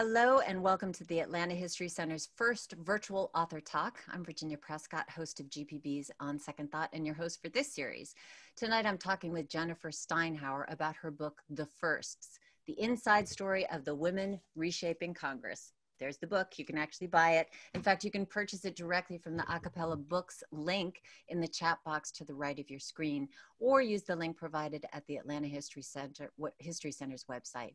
Hello, and welcome to the Atlanta History Center's first virtual author talk. I'm Virginia Prescott, host of GPB's On Second Thought, and your host for this series. Tonight, I'm talking with Jennifer Steinhauer about her book, The Firsts The Inside Story of the Women Reshaping Congress there's the book. You can actually buy it. In fact, you can purchase it directly from the A Cappella Books link in the chat box to the right of your screen, or use the link provided at the Atlanta History Center History Center's website.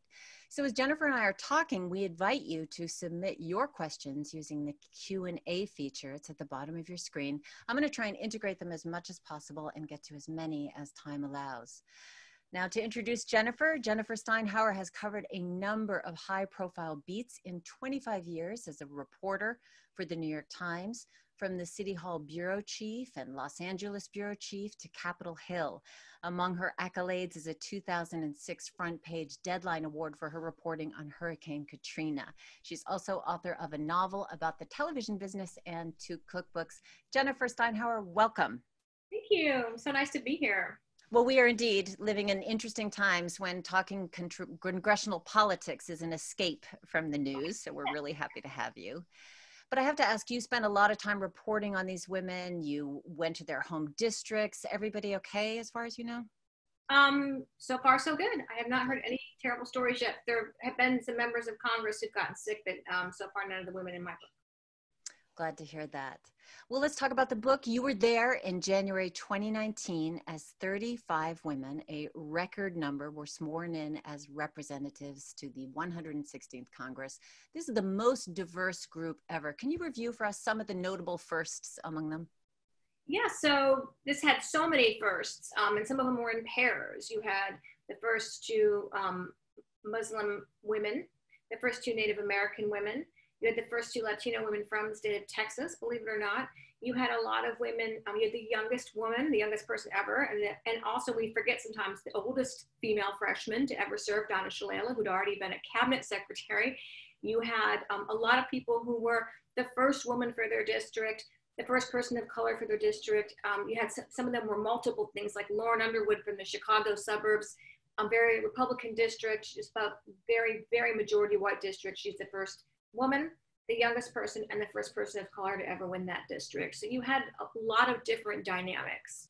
So, as Jennifer and I are talking, we invite you to submit your questions using the Q and A feature. It's at the bottom of your screen. I'm going to try and integrate them as much as possible and get to as many as time allows. Now, to introduce Jennifer, Jennifer Steinhauer has covered a number of high profile beats in 25 years as a reporter for the New York Times, from the City Hall bureau chief and Los Angeles bureau chief to Capitol Hill. Among her accolades is a 2006 front page Deadline Award for her reporting on Hurricane Katrina. She's also author of a novel about the television business and two cookbooks. Jennifer Steinhauer, welcome. Thank you. So nice to be here. Well, we are indeed living in interesting times when talking congressional politics is an escape from the news. So we're really happy to have you. But I have to ask, you spent a lot of time reporting on these women. You went to their home districts. Everybody okay, as far as you know? Um, so far, so good. I have not heard any terrible stories yet. There have been some members of Congress who've gotten sick, but um, so far, none of the women in my book. Glad to hear that. Well, let's talk about the book. You were there in January 2019 as 35 women, a record number, were sworn in as representatives to the 116th Congress. This is the most diverse group ever. Can you review for us some of the notable firsts among them? Yeah, so this had so many firsts, um, and some of them were in pairs. You had the first two um, Muslim women, the first two Native American women, you had the first two Latino women from the state of Texas, believe it or not. You had a lot of women. Um, you had the youngest woman, the youngest person ever, and the, and also we forget sometimes the oldest female freshman to ever serve, Donna Shalala, who'd already been a cabinet secretary. You had um, a lot of people who were the first woman for their district, the first person of color for their district. Um, you had some, some, of them were multiple things, like Lauren Underwood from the Chicago suburbs, a very Republican district. She's about very, very majority white district. She's the first woman, the youngest person, and the first person of color to ever win that district. So you had a lot of different dynamics.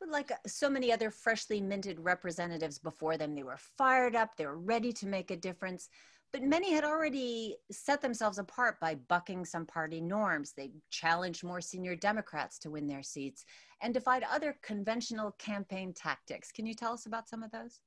But like so many other freshly minted representatives before them, they were fired up, they were ready to make a difference. But many had already set themselves apart by bucking some party norms. They challenged more senior Democrats to win their seats and defied other conventional campaign tactics. Can you tell us about some of those?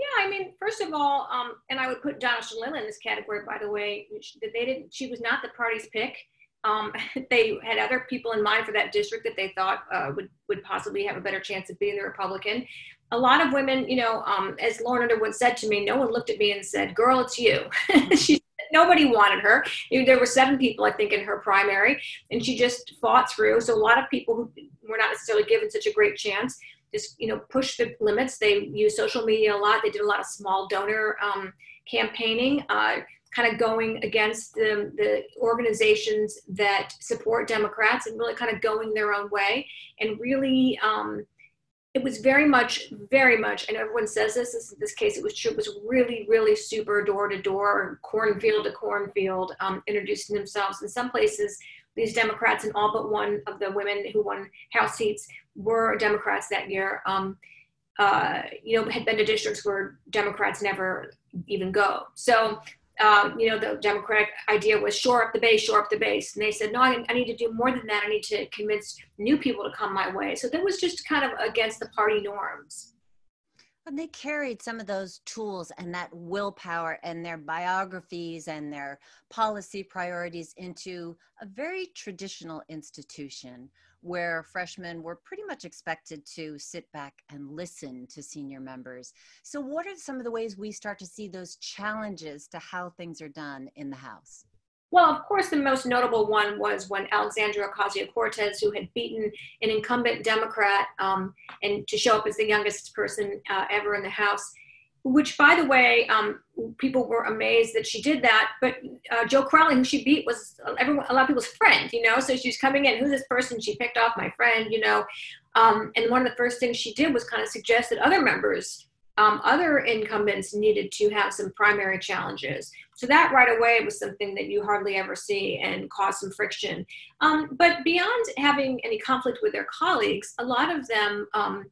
Yeah, I mean, first of all, um, and I would put Donna Shalala in this category, by the way, that they didn't, she was not the party's pick. Um, they had other people in mind for that district that they thought uh, would, would possibly have a better chance of being the Republican. A lot of women, you know, um, as Lauren Underwood said to me, no one looked at me and said, girl, it's you. she nobody wanted her. There were seven people, I think, in her primary, and she just fought through. So a lot of people who were not necessarily given such a great chance just you know push the limits. They use social media a lot. They did a lot of small donor um, campaigning, uh, kind of going against the, the organizations that support Democrats and really kind of going their own way. And really, um, it was very much, very much. I know everyone says this. This, this case, it was true. It was really, really super door to door, cornfield to cornfield, um, introducing themselves. In some places, these Democrats and all but one of the women who won House seats were Democrats that year. Um, uh, you know, had been to districts where Democrats never even go. So, uh, you know, the Democratic idea was shore up the base, shore up the base. And they said, no, I, I need to do more than that. I need to convince new people to come my way. So that was just kind of against the party norms. They carried some of those tools and that willpower and their biographies and their policy priorities into a very traditional institution where freshmen were pretty much expected to sit back and listen to senior members. So, what are some of the ways we start to see those challenges to how things are done in the House? Well, of course, the most notable one was when Alexandria Ocasio Cortez, who had beaten an incumbent Democrat um, and to show up as the youngest person uh, ever in the House, which, by the way, um, people were amazed that she did that. But uh, Joe Crowley, who she beat, was everyone, a lot of people's friend, you know. So she's coming in, who's this person? She picked off my friend, you know. Um, and one of the first things she did was kind of suggest that other members um, other incumbents needed to have some primary challenges. So that right away was something that you hardly ever see and caused some friction. Um, but beyond having any conflict with their colleagues, a lot of them um,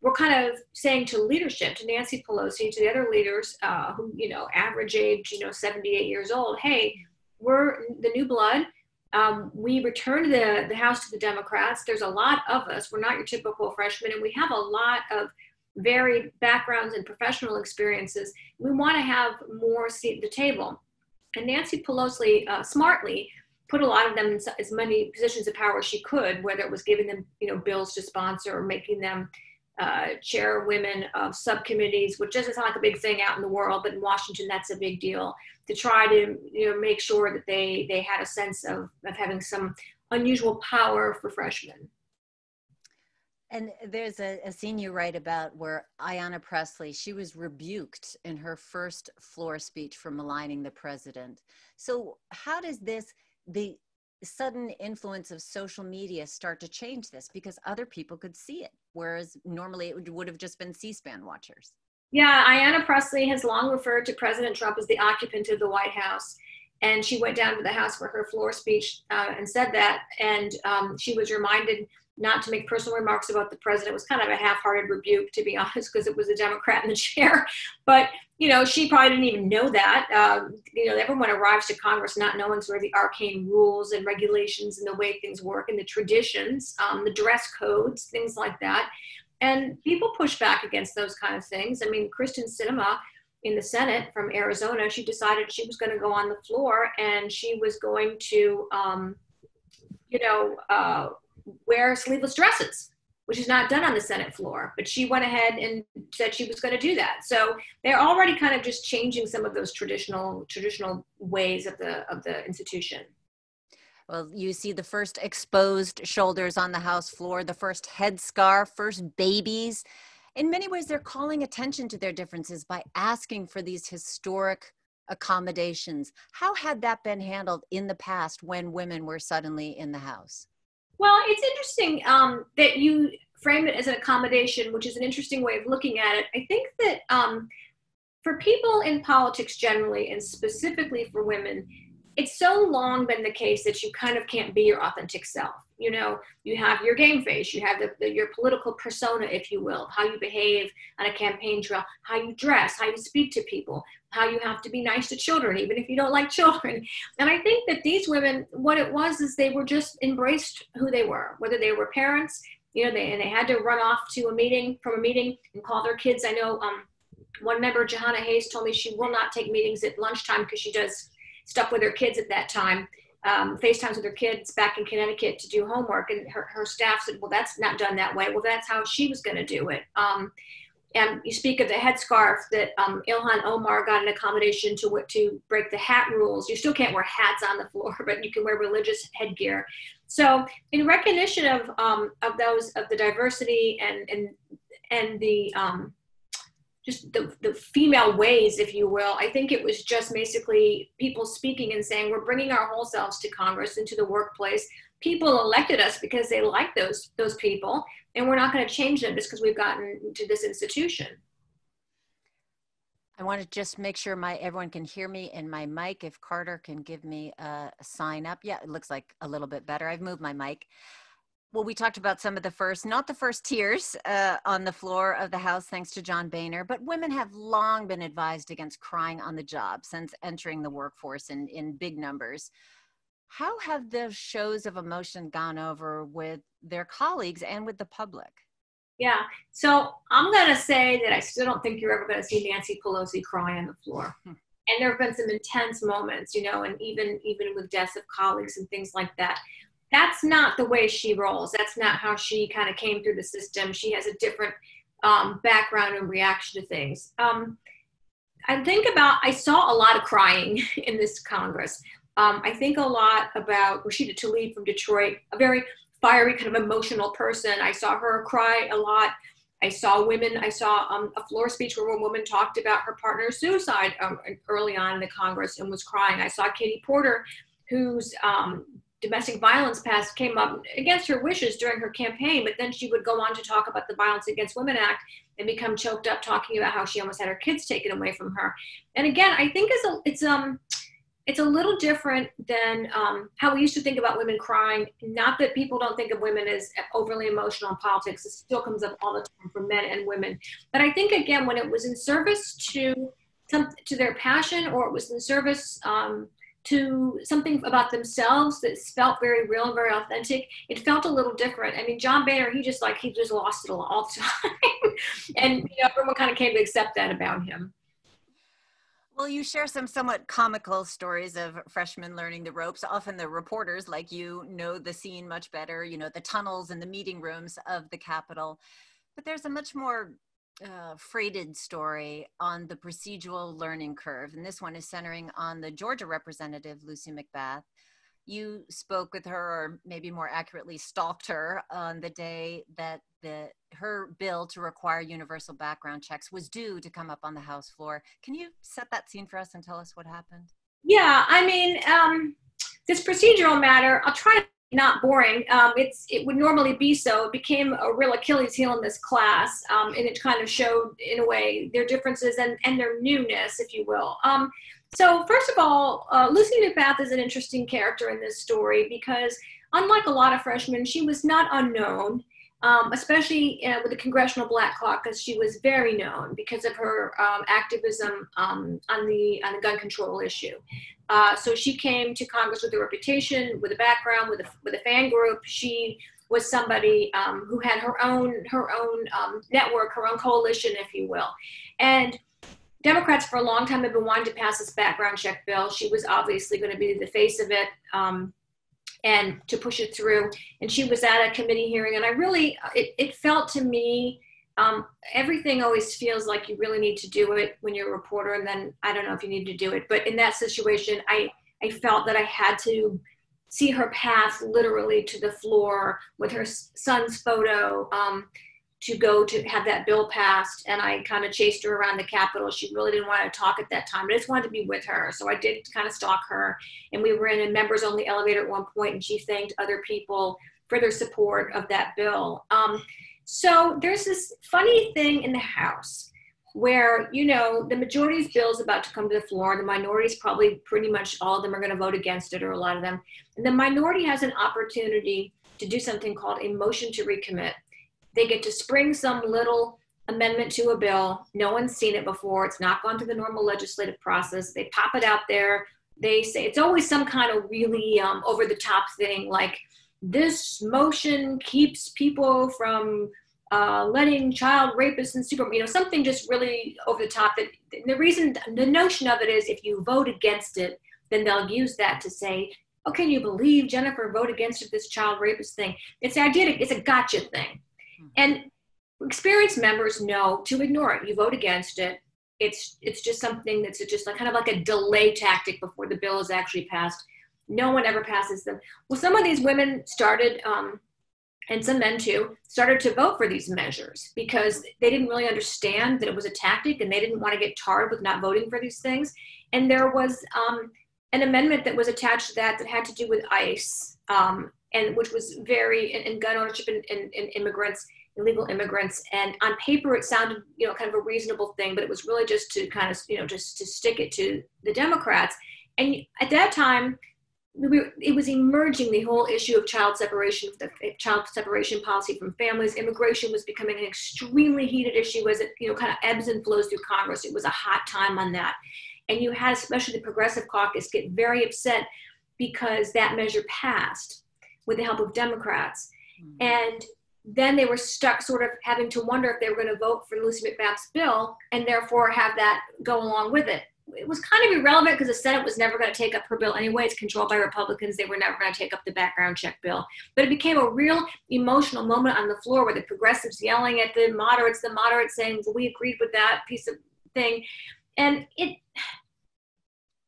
were kind of saying to leadership, to Nancy Pelosi, to the other leaders uh, who, you know, average age, you know, 78 years old, hey, we're the new blood. Um, we returned the, the House to the Democrats. There's a lot of us. We're not your typical freshmen, and we have a lot of varied backgrounds and professional experiences. We want to have more seat at the table. And Nancy Pelosi uh, smartly put a lot of them in as many positions of power as she could, whether it was giving them, you know, bills to sponsor or making them uh, chair women of subcommittees, which doesn't sound like a big thing out in the world, but in Washington, that's a big deal. To try to, you know, make sure that they they had a sense of of having some unusual power for freshmen. And there's a, a, scene you write about where Ayanna Pressley, she was rebuked in her first floor speech for maligning the president. So how does this, the sudden influence of social media start to change this? Because other people could see it, whereas normally it would, would have just been C-SPAN watchers. Yeah, Ayanna Pressley has long referred to President Trump as the occupant of the White House. And she went down to the House for her floor speech uh, and said that. And um, she was reminded not to make personal remarks about the president. It was kind of a half-hearted rebuke, to be honest, because it was a Democrat in the chair. But you know, she probably didn't even know that. Um, you know, everyone arrives to Congress not knowing sort of the arcane rules and regulations and the way things work and the traditions, um, the dress codes, things like that. And people push back against those kind of things. I mean, Kyrsten Sinema in the Senate from Arizona, she decided she was going to go on the floor and she was going to, um, you know, uh, wear sleeveless dresses, which is not done on the Senate floor. But she went ahead and said she was going to do that. So they're already kind of just changing some of those traditional traditional ways of the of the institution. Well, you see the first exposed shoulders on the House floor, the first headscarf, first babies. In many ways, they're calling attention to their differences by asking for these historic accommodations. How had that been handled in the past when women were suddenly in the House? Well, it's interesting um, that you frame it as an accommodation, which is an interesting way of looking at it. I think that um, for people in politics generally, and specifically for women, it's so long been the case that you kind of can't be your authentic self. You know, you have your game face, you have the, the, your political persona, if you will, how you behave on a campaign trail, how you dress, how you speak to people, how you have to be nice to children, even if you don't like children. And I think that these women, what it was is they were just embraced who they were, whether they were parents, you know, they, and they had to run off to a meeting from a meeting and call their kids. I know um, one member, Jahana Hayes, told me she will not take meetings at lunchtime because she does stuff with her kids at that time. Um, FaceTimes with her kids back in Connecticut to do homework, and her, her staff said, "Well, that's not done that way." Well, that's how she was going to do it. Um, and you speak of the headscarf that um, Ilhan Omar got an accommodation to to break the hat rules. You still can't wear hats on the floor, but you can wear religious headgear. So, in recognition of um, of those of the diversity and and and the um, just the, the female ways, if you will. I think it was just basically people speaking and saying, we're bringing our whole selves to Congress and to the workplace. People elected us because they like those, those people, and we're not going to change them just because we've gotten to this institution. I want to just make sure my everyone can hear me and my mic. If Carter can give me a, a sign up. Yeah, it looks like a little bit better. I've moved my mic well, we talked about some of the first, not the first tears uh, on the floor of the House, thanks to John Boehner, but women have long been advised against crying on the job since entering the workforce in, in big numbers. How have the shows of emotion gone over with their colleagues and with the public? Yeah, so I'm going to say that I still don't think you're ever going to see Nancy Pelosi cry on the floor. Hmm. And there have been some intense moments, you know, and even even with deaths of colleagues and things like that that's not the way she rolls. That's not how she kind of came through the system. She has a different um, background and reaction to things. Um, I think about, I saw a lot of crying in this Congress. Um, I think a lot about Rashida Tlaib from Detroit, a very fiery, kind of emotional person. I saw her cry a lot. I saw women, I saw um, a floor speech where a woman talked about her partner's suicide um, early on in the Congress and was crying. I saw Katie Porter, whose um, domestic violence past came up against her wishes during her campaign, but then she would go on to talk about the Violence Against Women Act and become choked up talking about how she almost had her kids taken away from her. And again, I think it's a, it's um it's a little different than um, how we used to think about women crying. Not that people don't think of women as overly emotional in politics. It still comes up all the time for men and women. But I think again, when it was in service to to their passion, or it was in service um, to something about themselves that felt very real and very authentic, it felt a little different. I mean, John Boehner, he just like he just lost it all the time, and you know, everyone kind of came to accept that about him. Well, you share some somewhat comical stories of freshmen learning the ropes. Often the reporters, like you, know the scene much better, you know, the tunnels and the meeting rooms of the Capitol. But there's a much more uh, freighted story on the procedural learning curve. And this one is centering on the Georgia representative, Lucy McBath, you spoke with her or maybe more accurately stalked her on the day that the her bill to require universal background checks was due to come up on the house floor can you set that scene for us and tell us what happened yeah i mean um, this procedural matter i'll try to not boring. Um, it's it would normally be so. It became a real achilles heel in this class um, and it kind of showed in a way their differences and, and their newness if you will. Um, so, first of all, uh, Lucy McBath is an interesting character in this story because, unlike a lot of freshmen, she was not unknown, um, especially uh, with the Congressional Black Caucus. She was very known because of her um, activism um, on the on the gun control issue. Uh, so she came to Congress with a reputation, with a background, with a with a fan group. She was somebody um, who had her own her own um, network, her own coalition, if you will, and Democrats for a long time have been wanting to pass this background check bill. She was obviously going to be the face of it um, and to push it through. And she was at a committee hearing, and I really, it, it felt to me, um, everything always feels like you really need to do it when you're a reporter, and then I don't know if you need to do it. But in that situation, I, I felt that I had to see her path literally to the floor with her son's photo. Um, to go to have that bill passed and I kind of chased her around the Capitol. She really didn't want to talk at that time. But I just wanted to be with her. So I did kind of stalk her. And we were in a members only elevator at one point and she thanked other people for their support of that bill. Um, so there's this funny thing in the House where, you know, the majority's bill is about to come to the floor. The minorities probably pretty much all of them are going to vote against it or a lot of them. And the minority has an opportunity to do something called a motion to recommit they get to spring some little amendment to a bill. No one's seen it before. It's not gone through the normal legislative process. They pop it out there. They say it's always some kind of really um, over the top thing like this motion keeps people from uh, letting child rapists and super, you know, something just really over the top. That the reason, the notion of it is if you vote against it, then they'll use that to say, oh, can you believe Jennifer vote against this child rapist thing? It's the idea, it's a gotcha thing. And experienced members know to ignore it. You vote against it. It's it's just something that's just like kind of like a delay tactic before the bill is actually passed. No one ever passes them. Well, some of these women started, um, and some men too, started to vote for these measures because they didn't really understand that it was a tactic, and they didn't want to get tarred with not voting for these things. And there was um, an amendment that was attached to that that had to do with ICE, um, and which was very in, gun ownership and, and, and immigrants illegal immigrants. And on paper, it sounded, you know, kind of a reasonable thing, but it was really just to kind of, you know, just to stick it to the Democrats. And at that time, we, it was emerging the whole issue of child separation, the child separation policy from families. Immigration was becoming an extremely heated issue as it, you know, kind of ebbs and flows through Congress. It was a hot time on that. And you had especially the Progressive Caucus get very upset because that measure passed with the help of Democrats. Mm-hmm. And then they were stuck sort of having to wonder if they were going to vote for Lucy McBath's bill and therefore have that go along with it. It was kind of irrelevant because the Senate was never going to take up her bill anyway. It's controlled by Republicans. They were never going to take up the background check bill. But it became a real emotional moment on the floor where the progressives yelling at the moderates, the moderates saying, well, we agreed with that piece of thing. And it,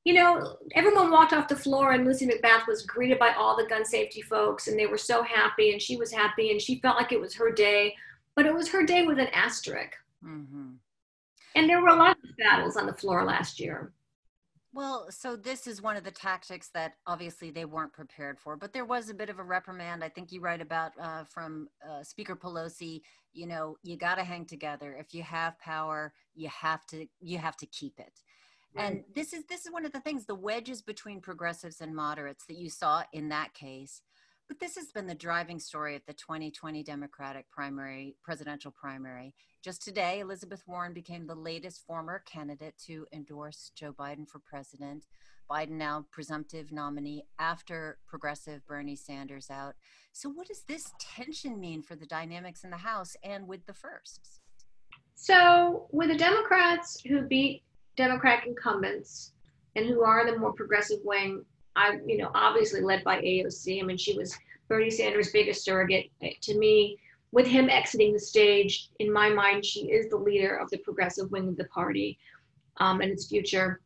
you know, everyone walked off the floor and Lucy McBath was greeted by all the gun safety folks and they were so happy and she was happy and she felt like it was her day, but it was her day with an asterisk. Mm-hmm. And there were a lot of battles on the floor last year. Well, so this is one of the tactics that obviously they weren't prepared for, but there was a bit of a reprimand. I think you write about uh, from uh, Speaker Pelosi. You know, you got to hang together. If you have power, you have to you have to keep it. Right. And this is this is one of the things the wedges between progressives and moderates that you saw in that case. But this has been the driving story of the 2020 Democratic primary, presidential primary. Just today, Elizabeth Warren became the latest former candidate to endorse Joe Biden for president. Biden now presumptive nominee after progressive Bernie Sanders out. So, what does this tension mean for the dynamics in the House and with the firsts? So, with the Democrats who beat Democratic incumbents and who are the more progressive wing, I, you know, obviously led by AOC. I mean, she was Bernie Sanders' biggest surrogate. To me, with him exiting the stage, in my mind, she is the leader of the progressive wing of the party um, and its future.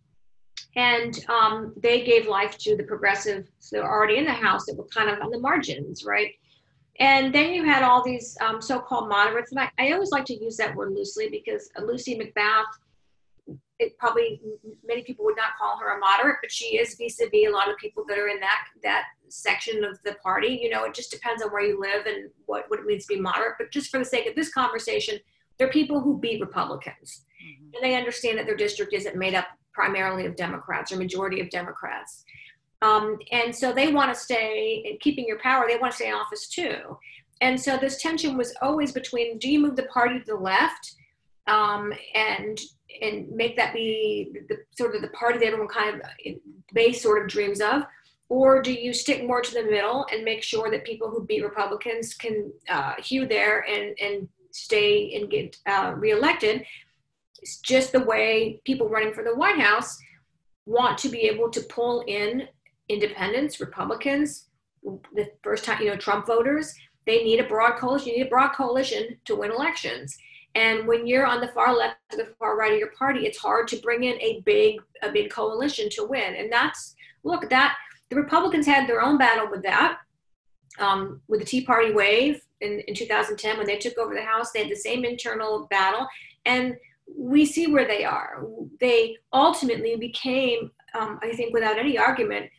And um, they gave life to the progressives that were already in the House that were kind of on the margins, right? And then you had all these um, so-called moderates, and I, I, always like to use that word loosely because Lucy McBath it probably many people would not call her a moderate, but she is vis-a-vis a lot of people that are in that that section of the party. You know, it just depends on where you live and what, what it means to be moderate. But just for the sake of this conversation, they're people who beat Republicans. Mm-hmm. And they understand that their district isn't made up primarily of Democrats or majority of Democrats. Um, and so they want to stay in keeping your power, they want to stay in office too. And so this tension was always between do you move the party to the left um, and and make that be the sort of the party that everyone kind of base sort of dreams of? Or do you stick more to the middle and make sure that people who beat republicans can uh, hew there and and stay and get uh, reelected? It's just the way people running for the white house want to be able to pull in independents republicans the first time you know trump voters. They need a broad coalition you need a broad coalition to win elections and when you're on the far left or the far right of your party, it's hard to bring in a big a big coalition to win. And that's look that the Republicans had their own battle with that. Um, with the Tea Party wave in, in 2010 when they took over the House, they had the same internal battle. And we see where they are. They ultimately became, um, I think, without any argument,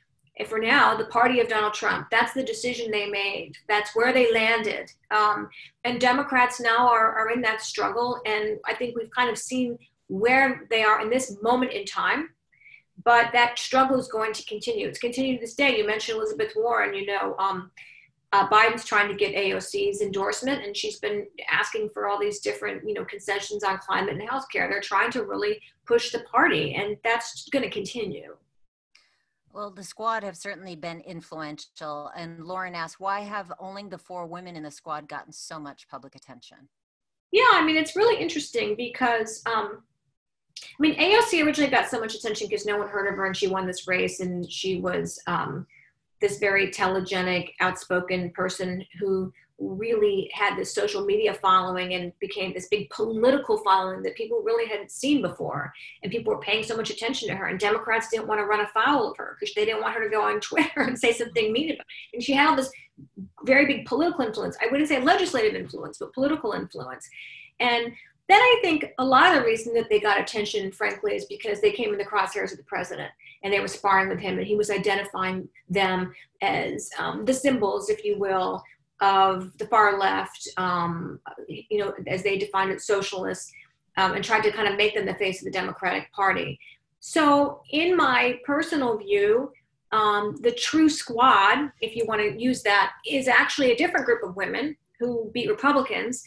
for now, the party of Donald Trump. That's the decision they made. That's where they landed. Um, and Democrats now are, are in that struggle. And I think we've kind of seen where they are in this moment in time. But that struggle is going to continue. It's continuing to this day. You mentioned Elizabeth Warren, you know, um, uh, Biden's trying to get AOC's endorsement, and she's been asking for all these different, you know, concessions on climate and healthcare. They're trying to really push the party, and that's going to continue. Well, the squad have certainly been influential. And Lauren asked, why have only the four women in the squad gotten so much public attention? Yeah, I mean, it's really interesting because, um, I mean, AOC originally got so much attention because no one heard of her and she won this race and she was um, this very telegenic, outspoken person who really had this social media following and became this big political following that people really hadn't seen before. And people were paying so much attention to her. And Democrats didn't want to run afoul of her because they didn't want her to go on Twitter and say something mean about her. And she had all this very big political influence. I wouldn't say legislative influence, but political influence. And then I think a lot of the reason that they got attention, frankly, is because they came in the crosshairs of the president and they were sparring with him, and he was identifying them as um, the symbols, if you will, of the far left, um, you know, as they defined it, socialists, um, and tried to kind of make them the face of the Democratic Party. So, in my personal view, um, the true squad, if you want to use that, is actually a different group of women who beat Republicans.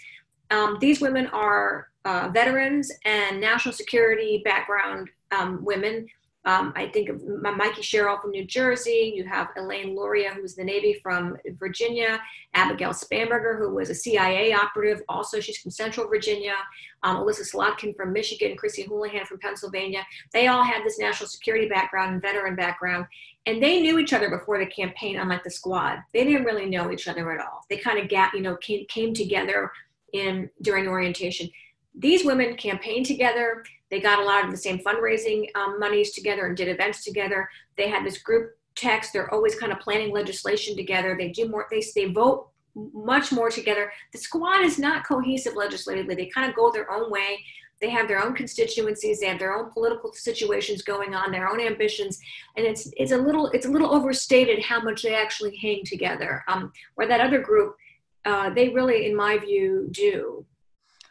Um, these women are uh, veterans and national security background um, women um, I think of Mikey Sherrill from New Jersey. You have Elaine Luria, who's the Navy from Virginia. Abigail Spanberger, who was a CIA operative. Also, she's from Central Virginia. Um, Elissa Slotkin from Michigan. Chrissy Houlihan from Pennsylvania. They all had this national security background and veteran background. And they knew each other before the campaign, unlike the squad. They didn't really know each other at all. They kind of got, you know, came, came together in during orientation. These women campaigned together they got a lot of the same fundraising um, monies together and did events together. They had this group text. They're always kind of planning legislation together. They do more. They they vote much more together. The squad is not cohesive legislatively. They kind of go their own way. They have their own constituencies, they have their own political situations going on, their own ambitions, and it's it's a little it's a little overstated how much they actually hang together. Um, where that other group, uh, they really, in my view, do.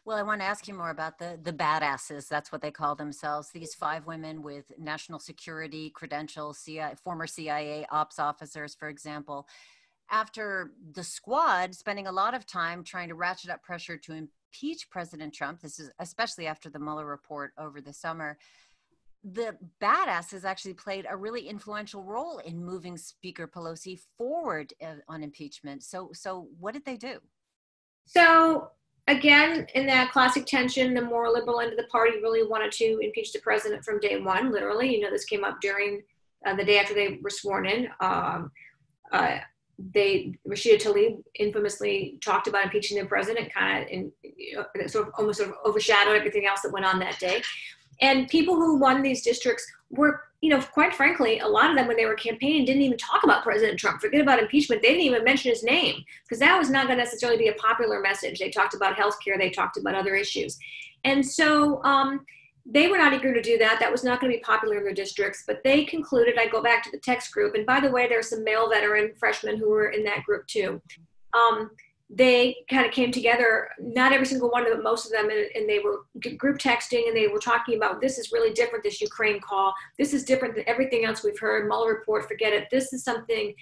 Well, I want to ask you more about the the badasses. That's what they call themselves. These five women with national security credentials, CIA, former CIA ops officers, for example. After the squad spending a lot of time trying to ratchet up pressure to impeach President Trump, this is especially after the Mueller report over the summer, the badasses actually played a really influential role in moving Speaker Pelosi forward uh, on impeachment. So, so what did they do? So again, in that classic tension, the more liberal end of the party really wanted to impeach the president from day one, literally. You know, this came up during uh, the day after they were sworn in. Um, uh, they Rashida Tlaib infamously talked about impeaching the president, kind of in you know, sort of almost sort of overshadowed everything else that went on that day. And people who won these districts were, you know, quite frankly, a lot of them when they were campaigning didn't even talk about President Trump. Forget about impeachment. They didn't even mention his name because that was not going to necessarily be a popular message. They talked about health care, they talked about other issues. And so um, they were not eager to do that. That was not going to be popular in their districts. But they concluded, I go back to the text group. And by the way, there are some male veteran freshmen who were in that group too. Um, they kind of came together, not every single one of them, but most of them, and, and, they were group texting and they were talking about this is really different, this Ukraine call. This is different than everything else we've heard. Mueller report, forget it. This is something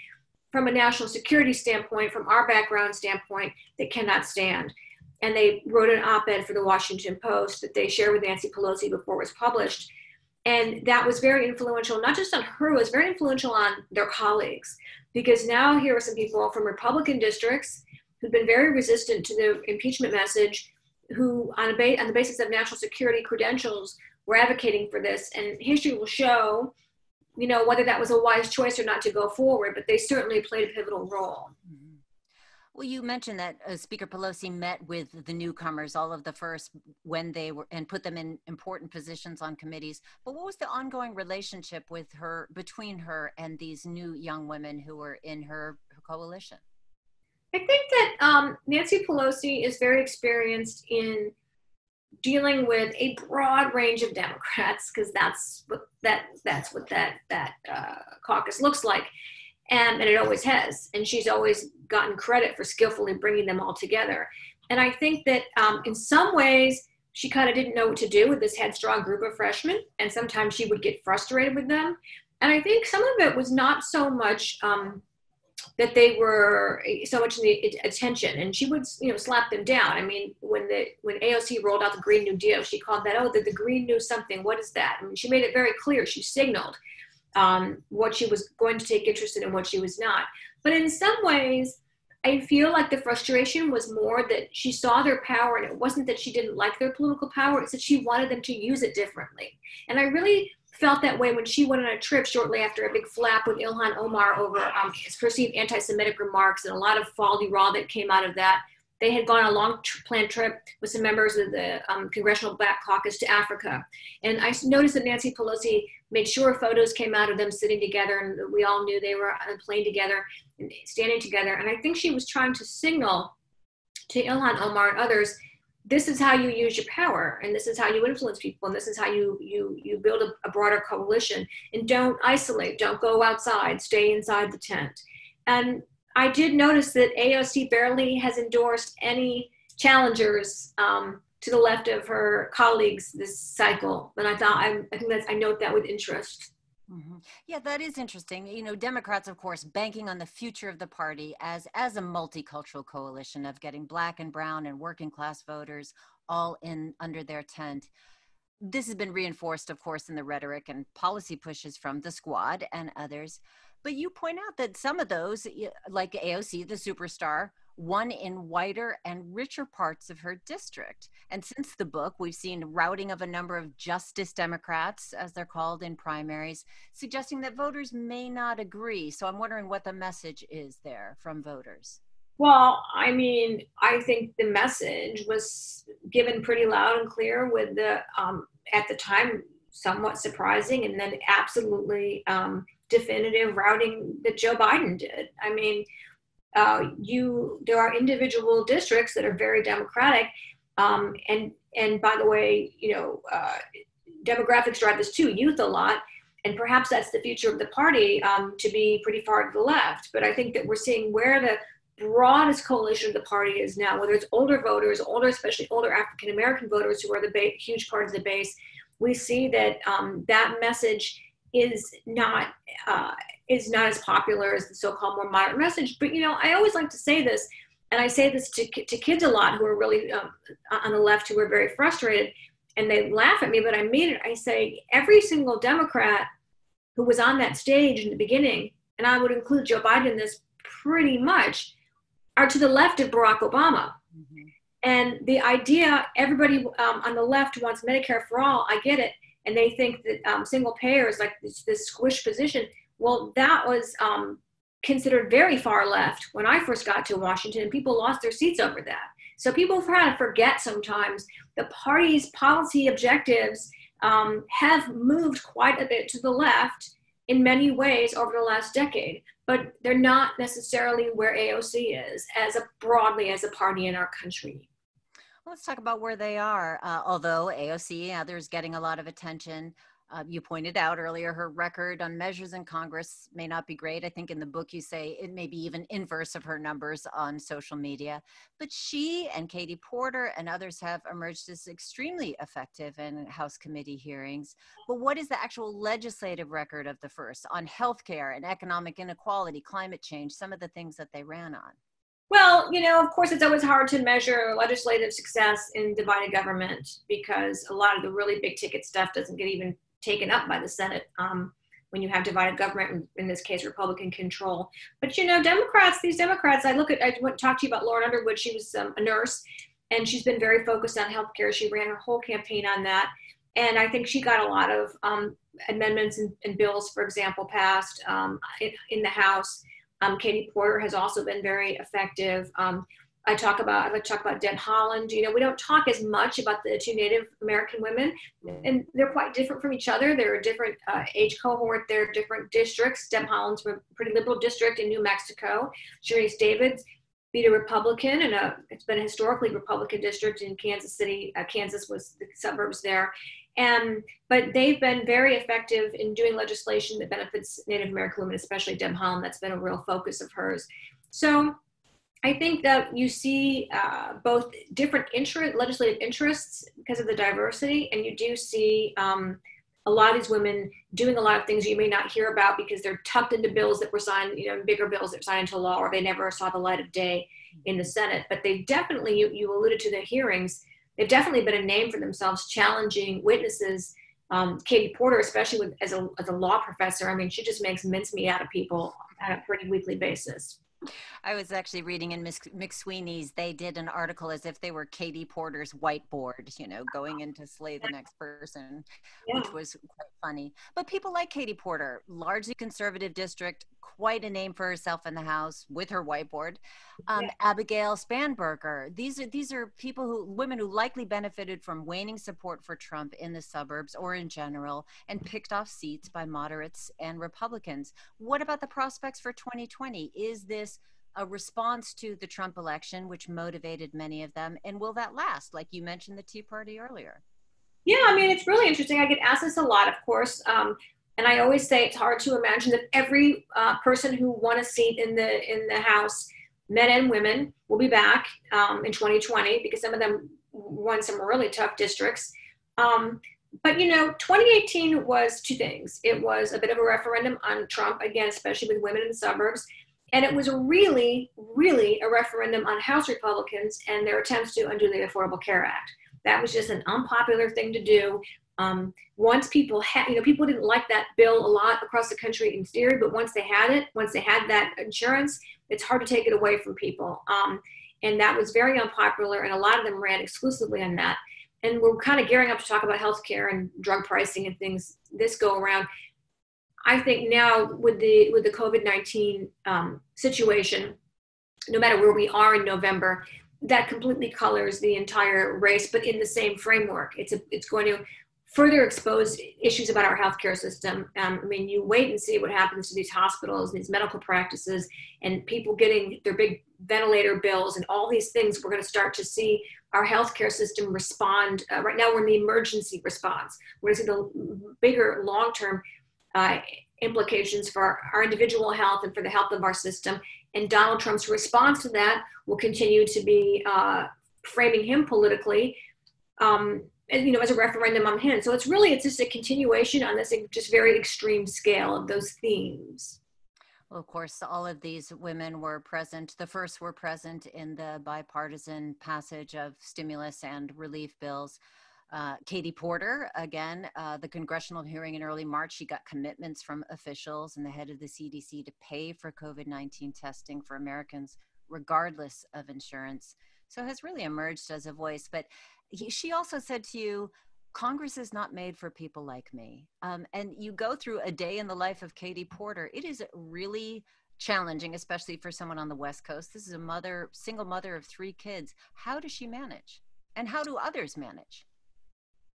from a national security standpoint, from our background standpoint, that cannot stand. And they wrote an op ed for the Washington Post that they shared with Nancy Pelosi before it was published. And that was very influential, not just on her, it was very influential on their colleagues. Because now here are some people from Republican districts who've been very resistant to the impeachment message, who, on, ba- on the basis of national security credentials, were advocating for this. And history will show, you know, whether that was a wise choice or not to go forward, but they certainly played a pivotal role. Mm-hmm. Well, you mentioned that uh, Speaker Pelosi met with the newcomers, all of the first, when they were, and put them in important positions on committees. But what was the ongoing relationship with her, between her and these new young women who were in her, her coalition? I think that um, Nancy Pelosi is very experienced in dealing with a broad range of Democrats because that's what that that's what that that uh, caucus looks like, and, and it always has. And she's always gotten credit for skillfully bringing them all together. And I think that um, in some ways she kind of didn't know what to do with this headstrong group of freshmen, and sometimes she would get frustrated with them. And I think some of it was not so much. Um, that they were so much in the attention. And she would you know slap them down. I mean when the when aoc rolled out the green new deal she called that oh the, the green new something. What is that? I mean, she made it very clear. She signaled um, what she was going to take interest in and what she was not. But in some ways i feel like the frustration was more that she saw their power and it wasn't that she didn't like their political power. It's that she wanted them to use it differently. And i really felt that way when she went on a trip shortly after a big flap with Ilhan Omar over um, perceived anti-Semitic remarks and a lot of faulty raw that came out of that. They had gone on a long tr- planned trip with some members of the um, Congressional Black Caucus to Africa. And I noticed that Nancy Pelosi made sure photos came out of them sitting together, and we all knew they were on a plane together and standing together. And I think she was trying to signal to Ilhan Omar and others this is how you use your power and this is how you influence people and this is how you you you build a, a, broader coalition. And don't isolate. Don't go outside. Stay inside the tent. And i did notice that aoc barely has endorsed any challengers um, to the left of her colleagues this cycle. And i thought i, I think that's i note that with interest Mm-hmm. Yeah, that is interesting. You know, Democrats, of course, banking on the future of the party as as a multicultural coalition of getting black and brown and working class voters all in under their tent. This has been reinforced, of course, in the rhetoric and policy pushes from the squad and others. But you point out that some of those, like AOC, the superstar, won in whiter and richer parts of her district. And since the book, we've seen routing of a number of Justice Democrats, as they're called in primaries, suggesting that voters may not agree. So I'm wondering what the message is there from voters. Well, I mean, I think the message was given pretty loud and clear with the, um, at the time, somewhat surprising and then absolutely um, definitive routing that Joe Biden did. I mean, uh, you there are individual districts that are very democratic Um, and and by the way, you know, uh, demographics drive this too. Youth a lot, and perhaps that's the future of the party um, to be pretty far to the left. But I think that we're seeing where the broadest coalition of the party is now, whether it's older voters, older, especially older African American voters who are the ba- huge part of the base, we see that um, that message is not uh, is not as popular as the so-called more modern message. But you know, I always like to say this, and I say this to, to kids a lot who are really um, on the left who are very frustrated, and they laugh at me. But I mean it. I say every single Democrat who was on that stage in the beginning, and I would include Joe Biden in this pretty much, are to the left of Barack Obama. Mm-hmm. And the idea, everybody um, on the left wants Medicare for all. I get it, and they think that um, single payer is like this, this squish position. Well, that was um, considered very far left when I first got to Washington, and people lost their seats over that. So people kind of forget sometimes the party's policy objectives um, have moved quite a bit to the left in many ways over the last decade, but they're not necessarily where AOC is as a, broadly as a party in our country. Let's talk about where they are. Uh, although AOC others getting a lot of attention, uh, you pointed out earlier her record on measures in Congress may not be great. I think in the book you say it may be even inverse of her numbers on social media. But she and Katie Porter and others have emerged as extremely effective in House committee hearings. But what is the actual legislative record of the first on healthcare and economic inequality, climate change, some of the things that they ran on? Well, you know, of course, it's always hard to measure legislative success in divided government because a lot of the really big ticket stuff doesn't get even taken up by the Senate um, when you have divided government, in, this case, Republican control. But you know, Democrats, these Democrats, I look at, I went to talk to you about Lauren Underwood. She was um, a nurse and she's been very focused on healthcare. She ran her whole campaign on that. And I think she got a lot of um, amendments and, and, bills, for example, passed um, in, in, the House. Um, Katie Porter has also been very effective. I talk about I like talk about Deb Haaland. You know, we don't talk as much about the two Native American women, and they're quite different from each other. They're a different uh, age cohort. They're different districts. Deb Haaland's a pretty liberal district in New Mexico. Sharice Davids beat a Republican, and a, it's been a historically Republican district in Kansas City. Uh, Kansas was the suburbs there, and but they've been very effective in doing legislation that benefits Native American women, especially Deb Haaland. That's been a real focus of hers. So I think that you see uh, both different interest, legislative interests because of the diversity, and you do see um, a lot of these women doing a lot of things you may not hear about because they're tucked into bills that were signed, you know, bigger bills that were signed into law, or they never saw the light of day in the Senate. But they definitely, you, you alluded to the hearings, they've definitely been a name for themselves, challenging witnesses. Um, Katie Porter, especially with, as, a, as a law professor, I mean, she just makes mincemeat out of people on a pretty weekly basis. I was actually reading in McSweeney's, they did an article as if they were Katie Porter's whiteboard, you know, going in to slay the next person, yeah. which was quite funny. But people like Katie Porter, largely conservative district, quite a name for herself in the House with her whiteboard. Um, yeah. Abigail Spanberger. These are these are people who women who likely benefited from waning support for Trump in the suburbs or in general, and picked off seats by moderates and Republicans. What about the prospects for 2020? Is this a response to the Trump election, which motivated many of them, and will that last? Like you mentioned, the Tea Party earlier. Yeah, I mean, it's really interesting. I get asked this a lot, of course. Um, and I always say it's hard to imagine that every uh, person who won a seat in the in the House, men and women, will be back um, in 2020 because some of them won some really tough districts. Um, but you know, 2018 was two things. It was a bit of a referendum on Trump again, especially with women in the suburbs, and it was really, really a referendum on House Republicans and their attempts to undo the Affordable Care Act. That was just an unpopular thing to do. Um, once people had, you know, people didn't like that bill a lot across the country in theory, but once they had it, once they had that insurance, it's hard to take it away from people. Um, and that was very unpopular, and a lot of them ran exclusively on that. And we're kind of gearing up to talk about healthcare and drug pricing and things this go around. I think now with the with the COVID nineteen um, situation, no matter where we are in November, that completely colors the entire race, but in the same framework. It's a, it's going to further expose issues about our healthcare system. Um, I mean, you wait and see what happens to these hospitals, these medical practices, and people getting their big ventilator bills and all these things. We're going to start to see our healthcare system respond. Uh, right now, we're in the emergency response. We're going to see the bigger long term uh, implications for our, individual health and for the health of our system. And Donald Trump's response to that will continue to be uh, framing him politically. Um, you know, as a referendum on him. So it's really, it's just a continuation on this just very extreme scale of those themes. Well, of course, all of these women were present. The first were present in the bipartisan passage of stimulus and relief bills. Uh, Katie Porter, again, uh, the congressional hearing in early March, she got commitments from officials and the head of the CDC to pay for COVID 19 testing for Americans, regardless of insurance. So has really emerged as a voice. But he, she also said to you, Congress is not made for people like me. Um, and you go through a day in the life of Katie Porter. It is really challenging, especially for someone on the West Coast. This is a mother, single mother of three kids. How does she manage? And how do others manage?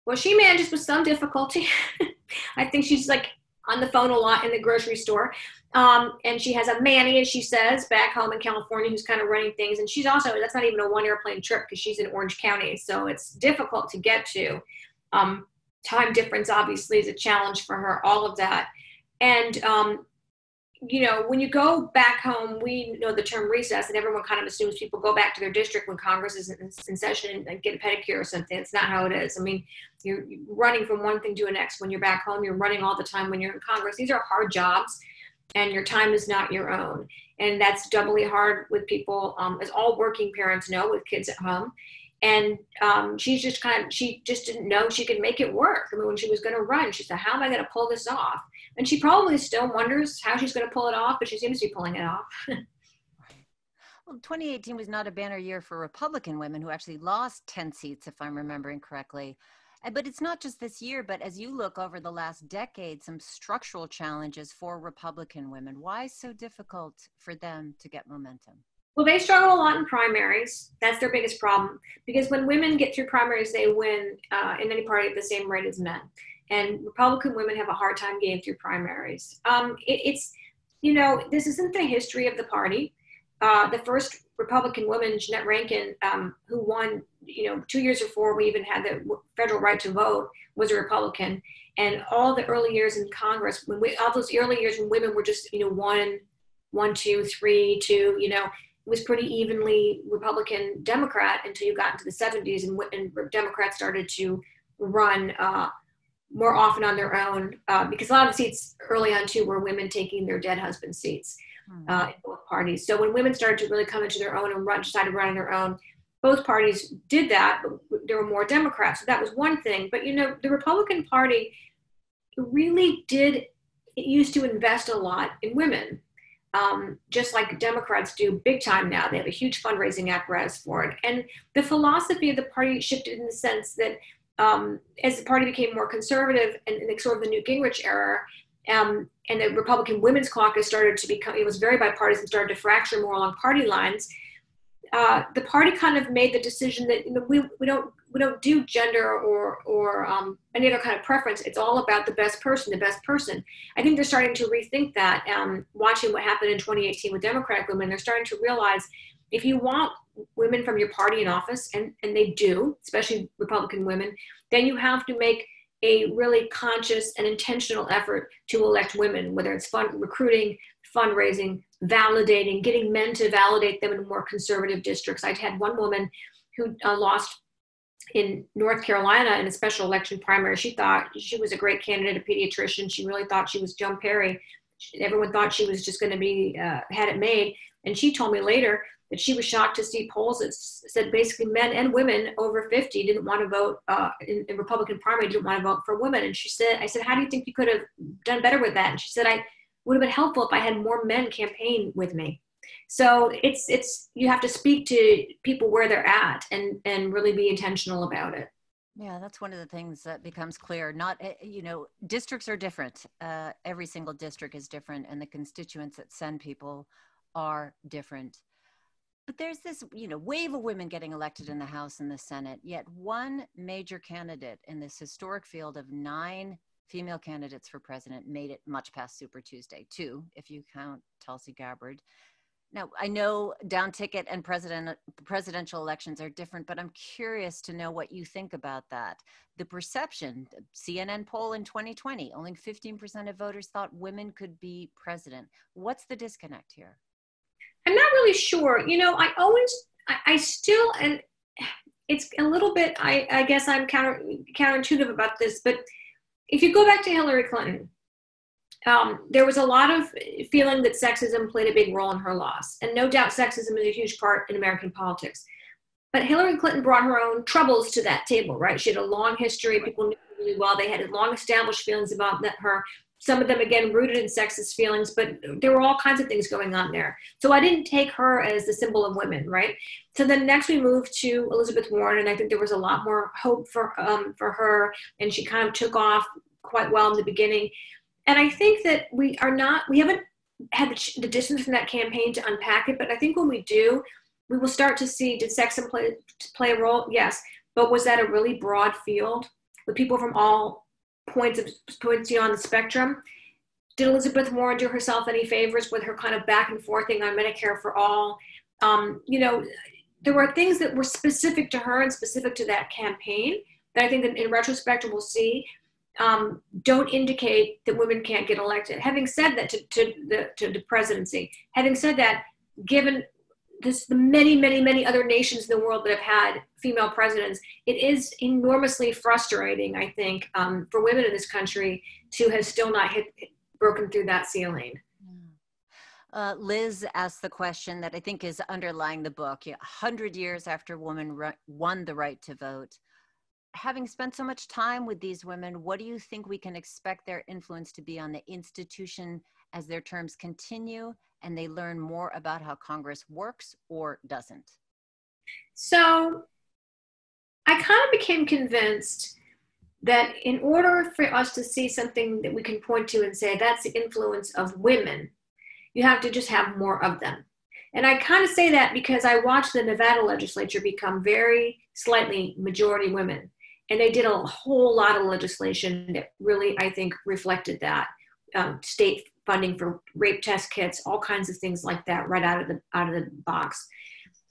Well, she manages with some difficulty. I think she's like on the phone a lot in the grocery store. Um, and she has a Manny, as she says, back home in California, who's kind of running things. And she's also, that's not even a one airplane trip because she's in Orange County. So it's difficult to get to. Um, time difference, obviously, is a challenge for her, all of that. And um, you know, when you go back home, we know the term recess, and everyone kind of assumes people go back to their district when Congress is in session and get a pedicure or something. It's not how it is. I mean, you're running from one thing to the next when you're back home. You're running all the time when you're in Congress. These are hard jobs, and your time is not your own. And that's doubly hard with people, um, as all working parents know, with kids at home and um, she's just kind of she just didn't know she could make it work i mean when she was going to run she said how am i going to pull this off and she probably still wonders how she's going to pull it off but she seems to be pulling it off. Well 2018 was not a banner year for republican women who actually lost 10 seats if i'm remembering correctly. But it's not just this year but as you look over the last decade some structural challenges for republican women. Why is so difficult for them to get momentum? Well, they struggle a lot in primaries. That's their biggest problem. Because when women get through primaries, they win uh, in any party at the same rate as men. And Republican women have a hard time getting through primaries. Um, it, it's, you know, this isn't the history of the party. Uh, the first Republican woman, Jeannette Rankin, um, who won, you know, two years before we even had the federal right to vote, was a Republican. And all the early years in Congress, when we, all those early years when women were just, you know, one, one, two, three, two, you know, was pretty evenly Republican Democrat until you got into the 70s and, and Democrats started to run uh, more often on their own uh, because a lot of seats early on too were women taking their dead husband seats hmm. uh, in both parties. So when women started to really come into their own and run, decided to run on their own, both parties did that, but there were more Democrats. So that was one thing. But you know, the Republican Party really did it used to invest a lot in women um, just like Democrats do big time now. They have a huge fundraising apparatus for it. And the philosophy of the party shifted in the sense that um, as the party became more conservative and, and sort of the Newt Gingrich era, um, and the Republican Women's Caucus started to become, it was very bipartisan, started to fracture more along party lines. Uh, the party kind of made the decision that you know, we, we don't we don't do gender or or um, any other kind of preference. It's all about the best person, the best person. I think they're starting to rethink that. Um, watching what happened in 2018 with Democratic women, they're starting to realize if you want women from your party in office, and and they do, especially Republican women, then you have to make a really conscious and intentional effort to elect women, whether it's fund recruiting, fundraising, validating, getting men to validate them in more conservative districts. I'd had one woman who uh, lost in North Carolina in a special election primary. She thought she was a great candidate, a pediatrician. She really thought she was Joan Perry. Everyone thought she was just going to be uh, had it made. And she told me later that she was shocked to see polls that said basically men and women over 50 didn't want to vote uh, in, in Republican primary, didn't want to vote for women. And she said, I said, how do you think you could have done better with that? And she said, I would have been helpful if I had more men campaign with me. So it's it's you have to speak to people where they're at and and really be intentional about it. Yeah, that's one of the things that becomes clear. Not, eh, you know, districts are different. Uh, every single district is different, and the constituents that send people are different. But there's this, you know, wave of women getting elected in the House and the Senate, yet one major candidate in this historic field of nine female candidates for president made it much past Super Tuesday, two, if you count Tulsi Gabbard. Now, I know down ticket and president, presidential elections are different, but I'm curious to know what you think about that. The perception, CNN poll in 2020, only 15% of voters thought women could be president. What's the disconnect here? I'm not really sure. You know, I always, I, I still, and it's a little bit, I, I guess I'm counter, counterintuitive about this, but if you go back to Hillary Clinton, um, there was a lot of feeling that sexism played a big role in her loss. And no doubt sexism is a huge part in American politics. But Hillary Clinton brought her own troubles to that table, right? She had a long history. People knew really well. They had long established feelings about that, her some of them again rooted in sexist feelings but there were all kinds of things going on there. So i didn't take her as the symbol of women right? So then next we moved to elizabeth warren and i think there was a lot more hope for um, for her and she kind of took off quite well in the beginning. And i think that we are not we haven't had the, distance from that campaign to unpack it but i think when we do we will start to see did sexism play play a role? Yes. But was that a really broad field with people from all points of points you on the spectrum. Did Elizabeth Warren do herself any favors with her kind of back and forth thing on Medicare for all? Um, you know, there were things that were specific to her and specific to that campaign that I think that in retrospect we'll see um, don't indicate that women can't get elected. Having said that to, to, the, to the presidency, having said that, given this, the many, many, many other nations in the world that have had female presidents, it is enormously frustrating, I think, um, for women in this country to have still not hit, broken through that ceiling. Uh, Liz asked the question that I think is underlying the book. A hundred years after women won the right to vote, having spent so much time with these women, what do you think we can expect their influence to be on the institution as their terms continue and they learn more about how Congress works or doesn't? So I kind of became convinced that in order for us to see something that we can point to and say that's the influence of women, you have to just have more of them. And I kind of say that because I watched the Nevada legislature become very slightly majority women. And they did a whole lot of legislation that really, I think, reflected that. Um, state funding for rape test kits, all kinds of things like that, right out of the out of the box.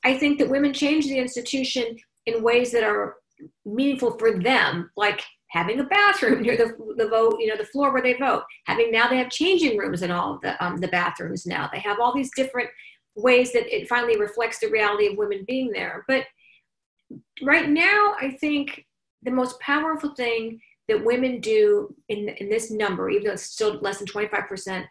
I think that women change the institution in ways that are meaningful for them, like having a bathroom near the, the vote, you know, the floor where they vote. Having now they have changing rooms in all the um, the bathrooms now. They have all these different ways that it finally reflects the reality of women being there. But right now, I think the most powerful thing that women do in, in this number, even though it's still less than 25%,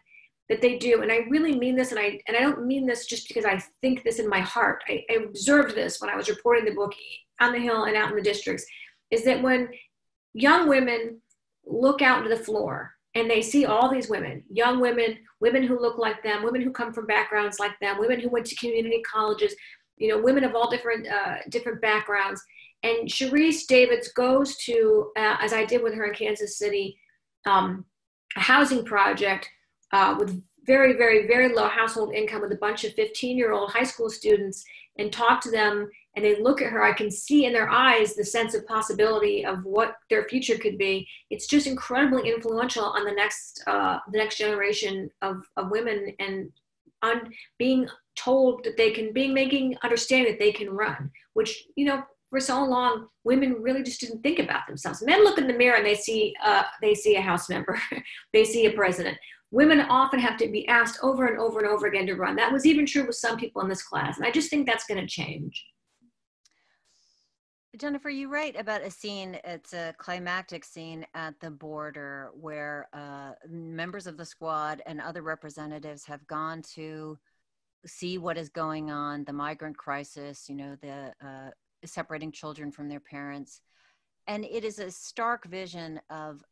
that they do. And I really mean this, and I and I don't mean this just because I think this in my heart. I, I observed this when I was reporting the book on the Hill and out in the districts, is that when young women look out into the floor and they see all these women, young women, women who look like them, women who come from backgrounds like them, women who went to community colleges, you know, women of all different uh, different backgrounds, and Sharice Davids goes to, uh, as I did with her in Kansas City, um, a housing project uh, with very, very, very low household income with a bunch of 15 year old high school students and talk to them and they look at her. I can see in their eyes the sense of possibility of what their future could be. It's just incredibly influential on the next, uh, the next generation of, of women and on being told that they can, being making understand that they can run, which, you know, for so long, women really just didn't think about themselves. Men look in the mirror and they see uh, they see a House member, they see a president. Women often have to be asked over and over and over again to run. That was even true with some people in this class, and I just think that's going to change. Jennifer, you write about a scene, it's a climactic scene at the border where uh, members of the squad and other representatives have gone to see what is going on, the migrant crisis, you know, the uh, separating children from their parents. And it is a stark vision of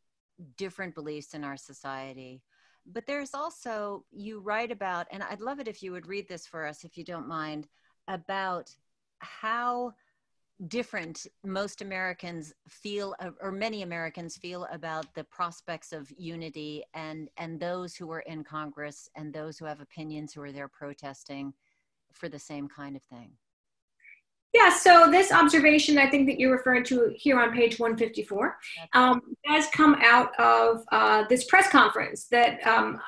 different beliefs in our society. But there's also, you write about, and I'd love it if you would read this for us, if you don't mind, about how different most Americans feel, or many Americans feel about the prospects of unity and, and those who are in Congress and those who have opinions who are there protesting for the same kind of thing? Yeah, so this observation I think that you're referring to here on page 154 um, has come out of uh, this press conference that um,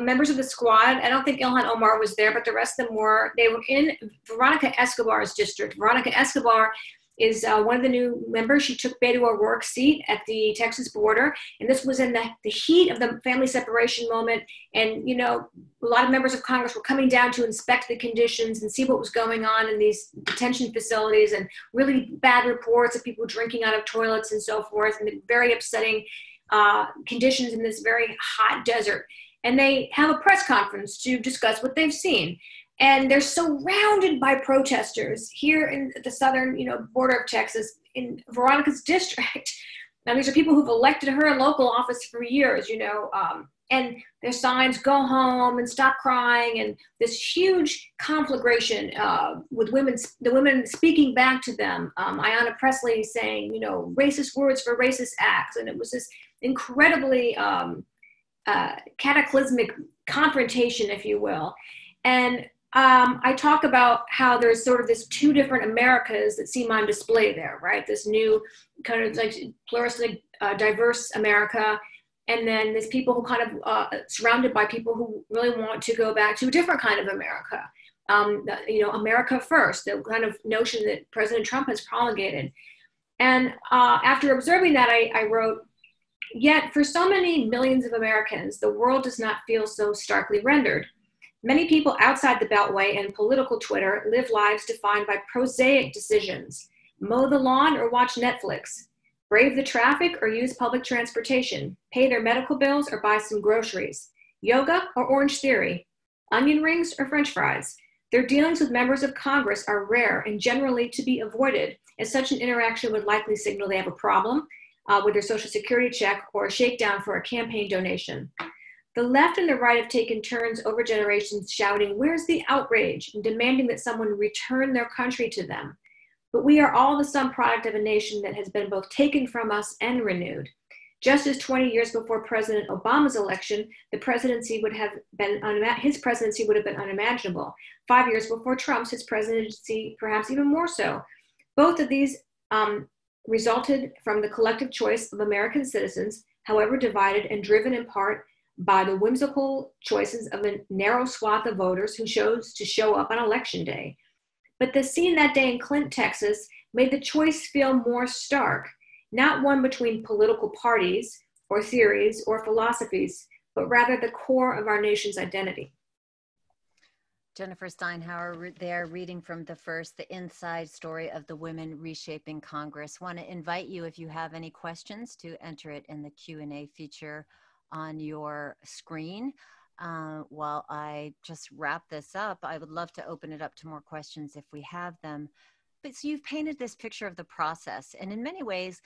members of the squad, I don't think Ilhan Omar was there, but the rest of them were, they were in Veronica Escobar's district. Veronica Escobar is uh, one of the new members. She took Beto O'Rourke's seat at the Texas border, and this was in the, the heat of the family separation moment. And you know, a lot of members of Congress were coming down to inspect the conditions and see what was going on in these detention facilities, and really bad reports of people drinking out of toilets and so forth, and very upsetting uh, conditions in this very hot desert. And they have a press conference to discuss what they've seen and they're surrounded by protesters here in the southern you know border of texas in veronica's district. Now these are people who've elected her in local office for years you know um, and their signs go home and stop crying and this huge conflagration uh, with women the women speaking back to them um, ayanna pressley saying you know racist words for racist acts. And it was this incredibly um, uh, cataclysmic confrontation if you will. And um, I talk about how there's sort of this two different Americas that seem on display there, right? This new kind of like pluralistic, uh, diverse America, and then there's people who kind of uh, surrounded by people who really want to go back to a different kind of America. Um, you know, America first, the kind of notion that President Trump has promulgated. And uh, after observing that, I, I wrote, Yet, for so many millions of Americans, the world does not feel so starkly rendered. Many people outside the Beltway and political Twitter live lives defined by prosaic decisions mow the lawn or watch Netflix, brave the traffic or use public transportation, pay their medical bills or buy some groceries, yoga or Orange Theory, onion rings or French fries. Their dealings with members of Congress are rare and generally to be avoided, as such an interaction would likely signal they have a problem uh, with their Social Security check or a shakedown for a campaign donation. The left and the right have taken turns over generations shouting, Where's the outrage? and demanding that someone return their country to them. But we are all the sum product of a nation that has been both taken from us and renewed. Just as 20 years before President Obama's election, the presidency would have been his presidency would have been unimaginable. Five years before Trump's, his presidency perhaps even more so. Both of these um, resulted from the collective choice of American citizens, however divided and driven in part by the whimsical choices of a narrow swath of voters who chose to show up on election day. But the scene that day in Clint, Texas, made the choice feel more stark, not one between political parties or theories or philosophies, but rather the core of our nation's identity. Jennifer Steinhauer there reading from the first, the inside story of the women reshaping Congress. Want to invite you, if you have any questions, to enter it in the Q&A feature on your screen. Uh, while I just wrap this up, I would love to open it up to more questions if we have them. But so you've painted this picture of the process, and in many ways,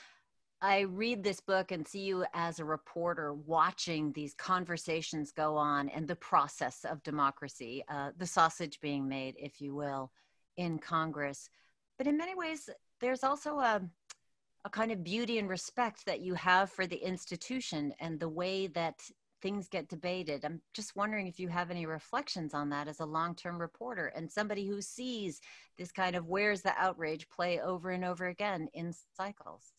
I read this book and see you as a reporter watching these conversations go on and the process of democracy, uh, the sausage being made, if you will, in Congress. But in many ways, there's also a a kind of beauty and respect that you have for the institution and the way that things get debated. I'm just wondering if you have any reflections on that as a long term reporter and somebody who sees this kind of where's the outrage play over and over again in cycles.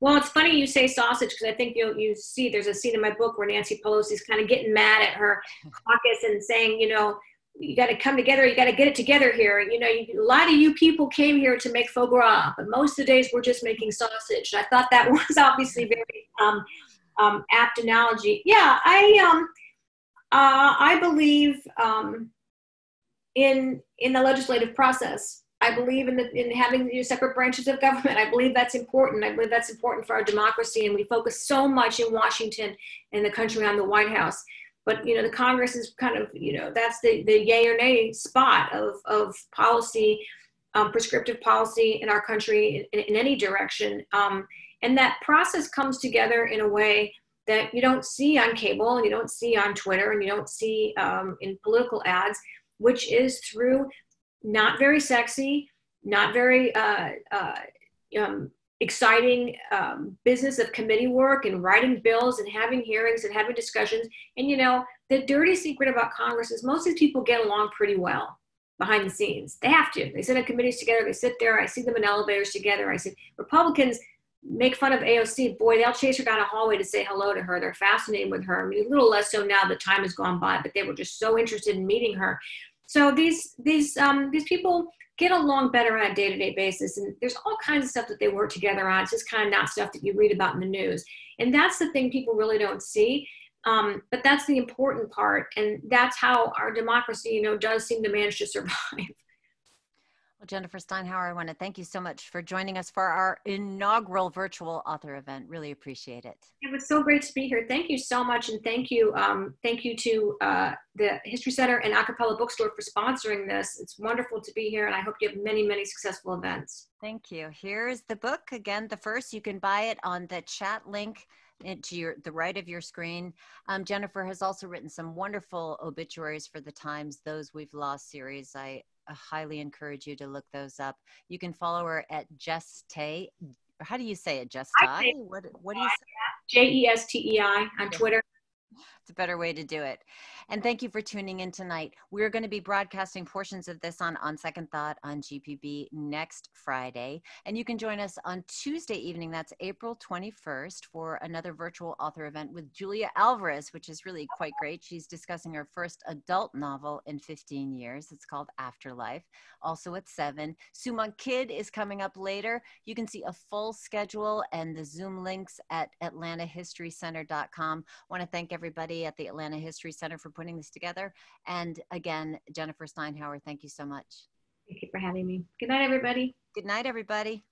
Well, it's funny you say sausage because I think you'll you see there's a scene in my book where Nancy Pelosi's kind of getting mad at her caucus and saying, you know, you got to come together. You got to get it together here. You know, you, a lot of you people came here to make foie gras, but most of the days we're just making sausage. And I thought that was obviously very um, um, apt analogy. Yeah, I um, uh, I believe um, in in the legislative process. I believe in the, in having you know, separate branches of government. I believe that's important. I believe that's important for our democracy, and we focus so much in Washington and the country on the White House but you know the congress is kind of you know that's the the yay or nay spot of of policy um, prescriptive policy in our country in, in any direction. Um, and that process comes together in a way that you don't see on cable and you don't see on twitter and you don't see um, in political ads which is through not very sexy not very uh, uh, um, exciting um, business of committee work and writing bills and having hearings and having discussions. And you know, the dirty secret about Congress is most of these people get along pretty well. behind the scenes. They have to. They sit in committees together. They sit there. I see them in elevators together. I see Republicans make fun of AOC. Boy, they'll chase her down a hallway to say hello to her. They're fascinated with her. I mean, a little less so now that time has gone by, but they were just so interested in meeting her. So these these um, these people get along better on a day-to-day basis, and there's all kinds of stuff that they work together on. It's just kind of not stuff that you read about in the news, and that's the thing people really don't see. Um, but that's the important part, and that's how our democracy, you know, does seem to manage to survive. Well, Jennifer Steinhauer, I want to thank you so much for joining us for our inaugural virtual author event. Really appreciate it. It was so great to be here. Thank you so much, and thank you, um, thank you to uh, the History Center and A Cappella Bookstore for sponsoring this. It's wonderful to be here, and I hope you have many, many successful events. Thank you. Here's the book again. The Firsts, you can buy it on the chat link to your the right of your screen. Um, Jennifer has also written some wonderful obituaries for the Times, those we've lost series. I highly encourage you to look those up. You can follow her at Jess Tay. How do you say it, Jess Tay? What, what do you say? J E S T E I on Twitter. It's a better way to do it. And thank you for tuning in tonight. We're going to be broadcasting portions of this on On Second Thought on GPB next Friday. And you can join us on Tuesday evening, that's April 21st, for another virtual author event with Julia Alvarez, which is really quite great. She's discussing her first adult novel in 15 years. It's called Afterlife, also at 7. Sue Monk Kidd is coming up later. You can see a full schedule and the Zoom links at atlantahistorycenter.com. I want to thank everybody at the Atlanta History Center for putting this together. And again, Jennifer Steinhauer, thank you so much. Thank you for having me. Good night, everybody. Good night, everybody.